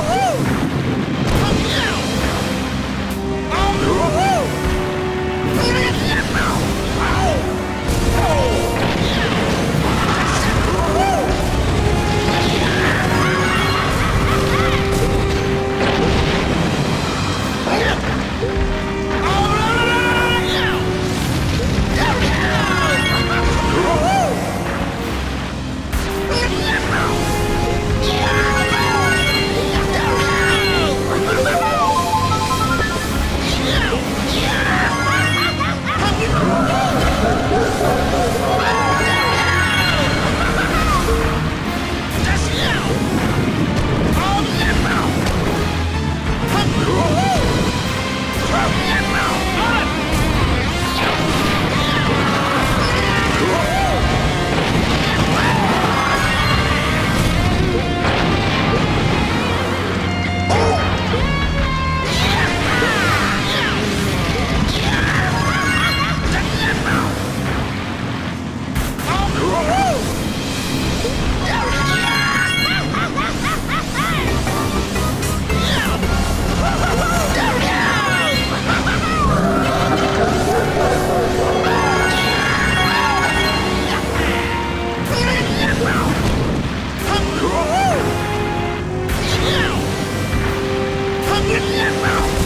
Oh! Yeah.